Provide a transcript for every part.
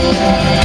Thank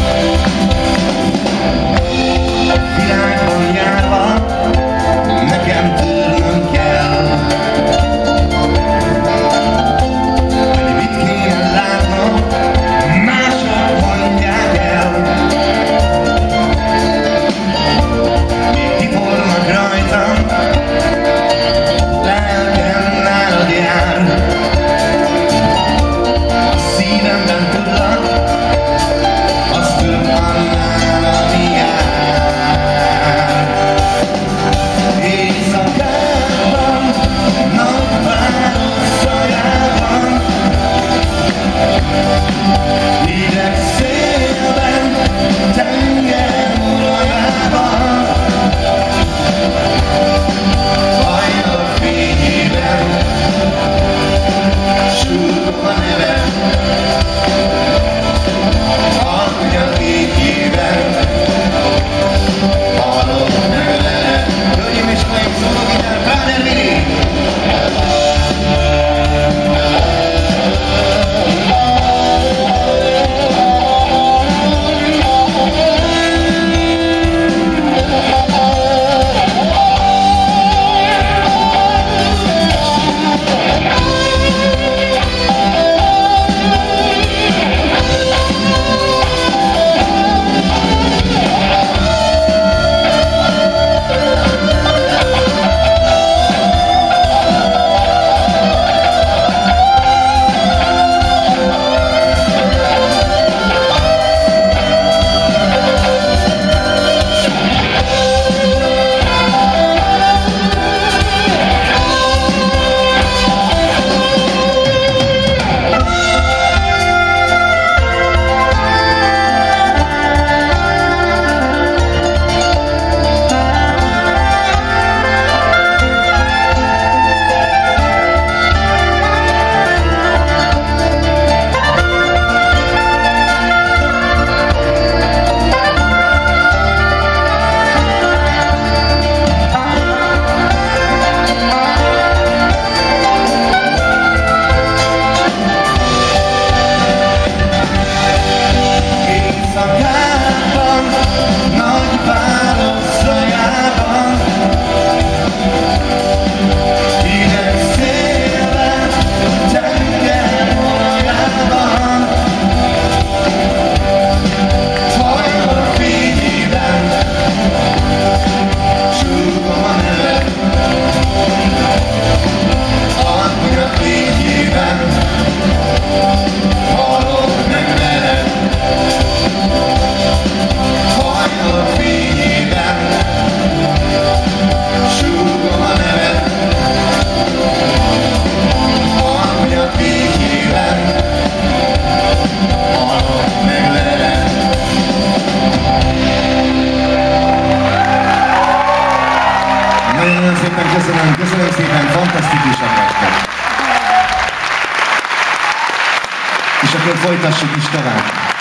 Thanks, Olivia Vanderbilt. 超えた人が。